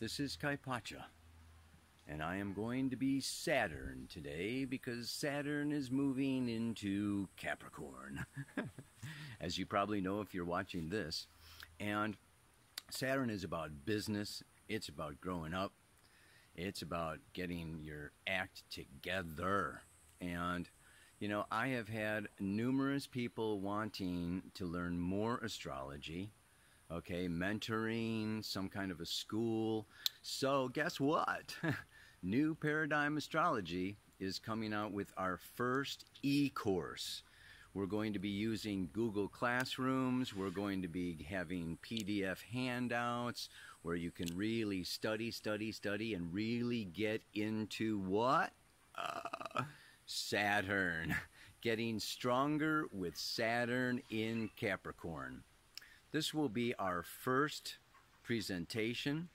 this is Kaypacha, and I am going to be Saturn today because Saturn is moving into Capricorn, as you probably know if you're watching this. And Saturn is about business, it's about growing up, it's about getting your act together. And, you know, I have had numerous people wanting to learn more astrology okay, mentoring, some kind of a school. So, guess what? New Paradigm Astrology is coming out with our first e course. We're going to be using Google Classrooms. We're going to be having PDF handouts where you can really study, study, study, and really get into what? Uh, Saturn. Getting stronger with Saturn in Capricorn. This will be our first presentation.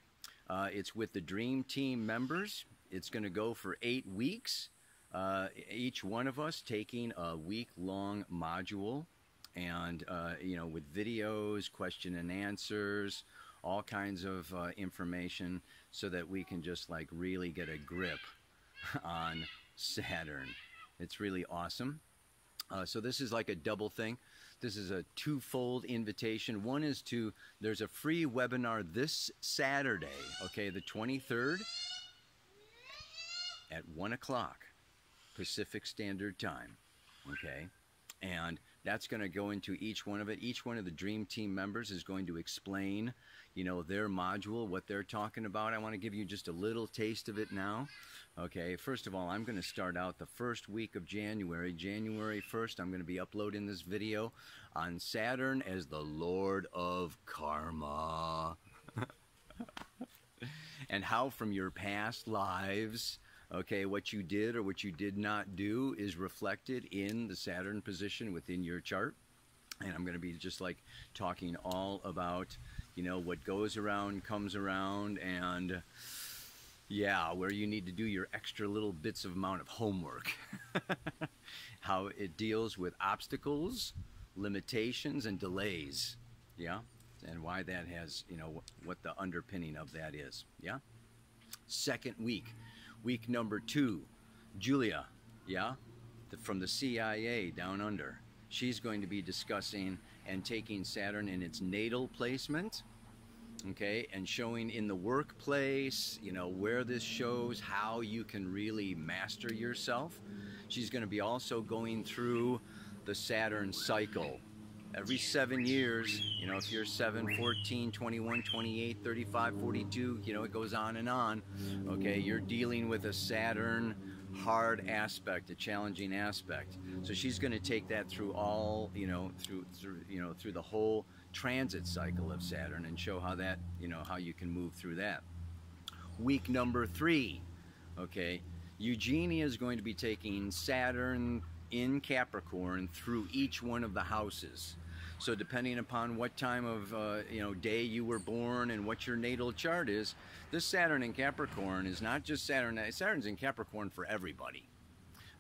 Uh, it's with the Dream Team members. It's going to go for eight weeks. Uh, each one of us taking a week long module and, uh, you know, with videos, question and answers, all kinds of uh, information so that we can just like really get a grip on Saturn. It's really awesome. Uh, so this is like a double thing. This is a twofold invitation. One is to, there's a free webinar this Saturday, okay, the 23rd at 1 o'clock Pacific Standard Time, okay? And that's going to go into each one of it. Each one of the Dream Team members is going to explain, you know, their module, what they're talking about. I want to give you just a little taste of it now. Okay, first of all, I'm going to start out the first week of January. January 1st, I'm going to be uploading this video on Saturn as the Lord of Karma. and how from your past lives, okay, what you did or what you did not do is reflected in the Saturn position within your chart. And I'm going to be just like talking all about, you know, what goes around comes around and yeah, where you need to do your extra little bits of amount of homework. How it deals with obstacles, limitations, and delays. Yeah, and why that has, you know, what the underpinning of that is. Yeah. Second week, week number two, Julia. Yeah, the, from the CIA down under. She's going to be discussing and taking Saturn in its natal placement okay, and showing in the workplace, you know, where this shows how you can really master yourself. She's going to be also going through the Saturn cycle. Every seven years, you know, if you're 7, 14, 21, 28, 35, 42, you know, it goes on and on. Okay, you're dealing with a Saturn hard aspect, a challenging aspect. So she's going to take that through all, you know, through through you know, through the whole transit cycle of Saturn and show how that, you know, how you can move through that. Week number three, okay, Eugenia is going to be taking Saturn in Capricorn through each one of the houses. So depending upon what time of uh, you know day you were born and what your natal chart is, this Saturn in Capricorn is not just Saturn. Saturn's in Capricorn for everybody.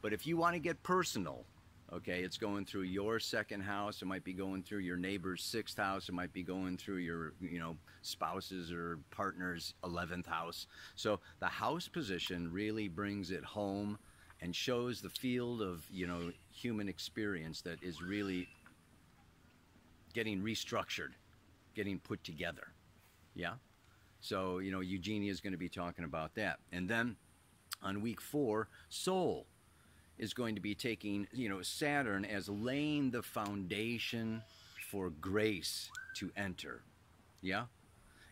But if you want to get personal, Okay, it's going through your second house. It might be going through your neighbor's sixth house. It might be going through your, you know, spouse's or partner's 11th house. So the house position really brings it home and shows the field of, you know, human experience that is really getting restructured, getting put together. Yeah? So, you know, Eugenia is going to be talking about that. And then on week four, soul is going to be taking, you know, Saturn as laying the foundation for grace to enter. Yeah?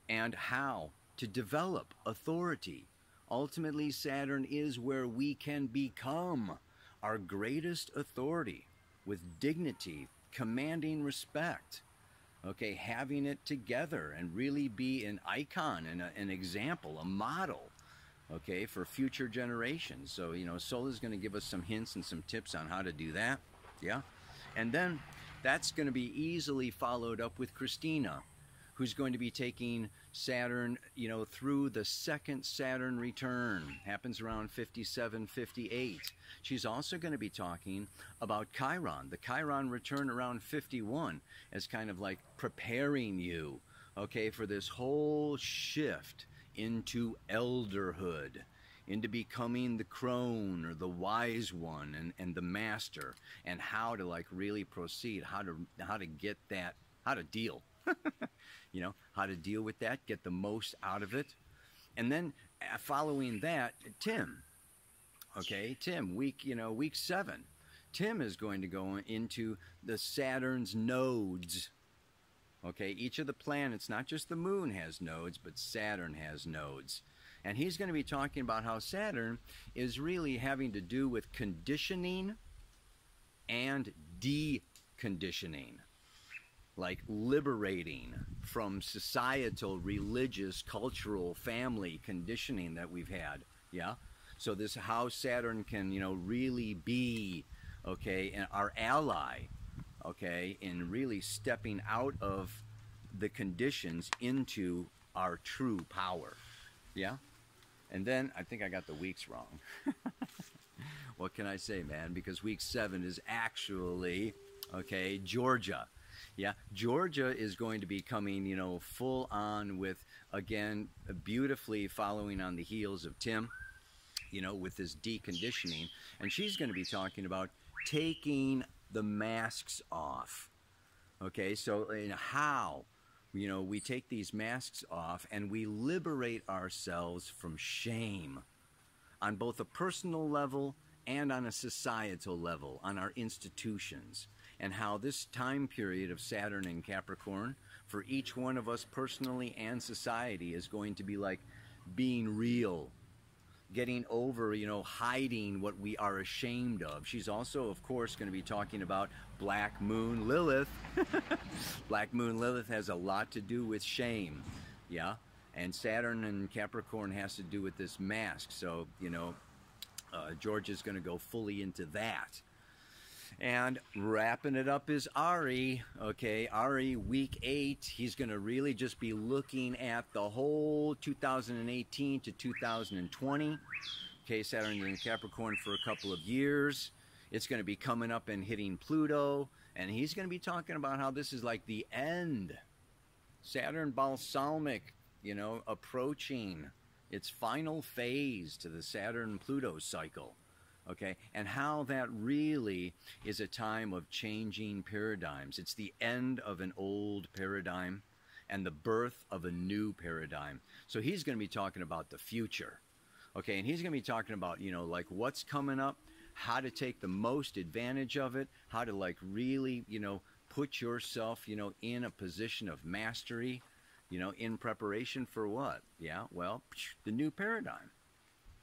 And how to develop authority. Ultimately, Saturn is where we can become our greatest authority with dignity, commanding respect. Okay, having it together and really be an icon and a, an example, a model okay, for future generations. So, you know, Soul is going to give us some hints and some tips on how to do that. Yeah. And then that's going to be easily followed up with Christina, who's going to be taking Saturn, you know, through the second Saturn return. Happens around 57, 58. She's also going to be talking about Chiron, the Chiron return around 51, as kind of like preparing you, okay, for this whole shift into elderhood, into becoming the crone or the wise one and, and the master, and how to like really proceed, how to how to get that, how to deal, you know, how to deal with that, get the most out of it, and then uh, following that, Tim. Okay, Tim, week you know week seven. Tim is going to go into the Saturn's nodes Okay, each of the planets, not just the moon has nodes, but Saturn has nodes. And he's going to be talking about how Saturn is really having to do with conditioning and deconditioning. Like liberating from societal, religious, cultural, family conditioning that we've had. Yeah? So this how Saturn can, you know, really be, okay, and our ally okay, in really stepping out of the conditions into our true power. Yeah? And then I think I got the weeks wrong. what can I say, man? Because week seven is actually, okay, Georgia. Yeah, Georgia is going to be coming, you know, full on with, again, beautifully following on the heels of Tim, you know, with this deconditioning. And she's going to be talking about taking the masks off. Okay, so in how you know we take these masks off and we liberate ourselves from shame on both a personal level and on a societal level, on our institutions, and how this time period of Saturn and Capricorn for each one of us personally and society is going to be like being real getting over, you know, hiding what we are ashamed of. She's also, of course, going to be talking about Black Moon Lilith. Black Moon Lilith has a lot to do with shame, yeah? And Saturn and Capricorn has to do with this mask. So, you know, uh, George is going to go fully into that. And wrapping it up is Ari. Okay, Ari, week eight. He's going to really just be looking at the whole 2018 to 2020. Okay, Saturn in Capricorn for a couple of years. It's going to be coming up and hitting Pluto. And he's going to be talking about how this is like the end. Saturn balsamic, you know, approaching its final phase to the Saturn Pluto cycle okay, and how that really is a time of changing paradigms. It's the end of an old paradigm and the birth of a new paradigm. So he's going to be talking about the future, okay, and he's going to be talking about, you know, like what's coming up, how to take the most advantage of it, how to like really, you know, put yourself, you know, in a position of mastery, you know, in preparation for what? Yeah, well, the new paradigm.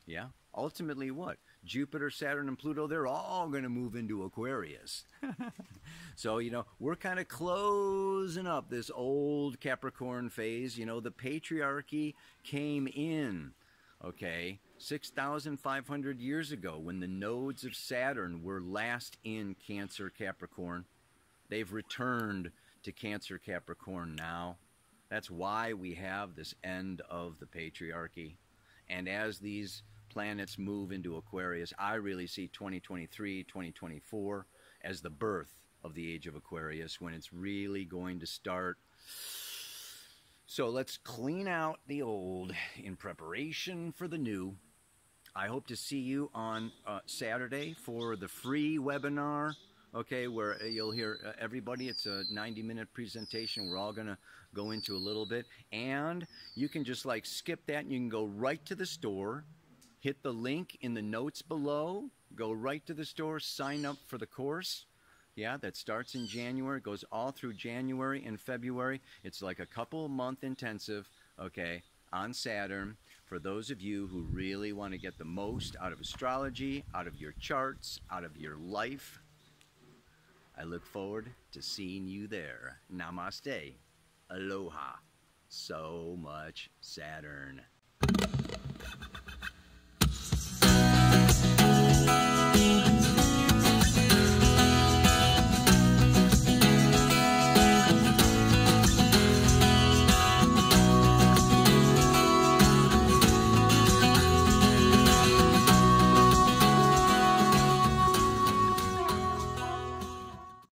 Yeah, ultimately what? Jupiter, Saturn, and Pluto, they're all going to move into Aquarius. so, you know, we're kind of closing up this old Capricorn phase. You know, the patriarchy came in, okay, 6,500 years ago when the nodes of Saturn were last in Cancer, Capricorn. They've returned to Cancer, Capricorn now. That's why we have this end of the patriarchy. And as these planets move into Aquarius, I really see 2023, 2024 as the birth of the age of Aquarius when it's really going to start. So let's clean out the old in preparation for the new. I hope to see you on uh, Saturday for the free webinar. Okay, where you'll hear uh, everybody. It's a 90 minute presentation. We're all going to go into a little bit. And you can just like skip that and you can go right to the store hit the link in the notes below, go right to the store, sign up for the course. Yeah, that starts in January, goes all through January and February. It's like a couple month intensive, okay, on Saturn for those of you who really want to get the most out of astrology, out of your charts, out of your life. I look forward to seeing you there. Namaste. Aloha. So much Saturn.